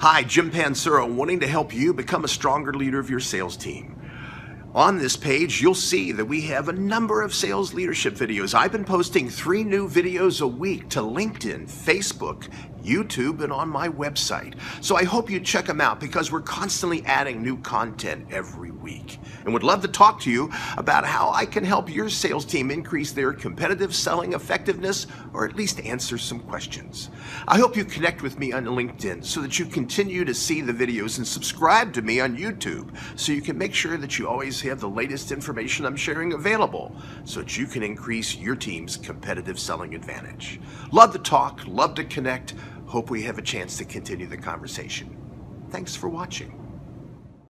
Hi, Jim Pancero, wanting to help you become a stronger leader of your sales team. On this page, you'll see that we have a number of sales leadership videos. I've been posting three new videos a week to LinkedIn, Facebook, YouTube, and on my website. So I hope you check them out because we're constantly adding new content every week. And would love to talk to you about how I can help your sales team increase their competitive selling effectiveness or at least answer some questions. I hope you connect with me on LinkedIn so that you continue to see the videos and subscribe to me on YouTube so you can make sure that you always have the latest information I'm sharing available so that you can increase your team's competitive selling advantage. Love to talk, love to connect. Hope we have a chance to continue the conversation. Thanks for watching.